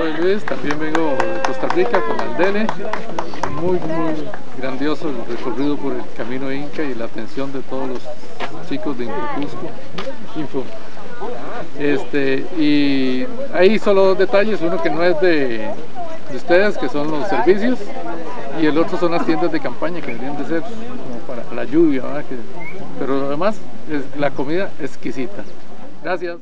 soy Luis, también vengo de Costa Rica con Aldele. Muy, muy grandioso el recorrido por el camino Inca y la atención de todos los chicos de Infocusco. Info. Este, y ahí solo dos detalles, uno que no es de, ustedes, que son los servicios, y el otro son las tiendas de campaña que deberían de ser como para la lluvia, pero además es la comida exquisita. Gracias.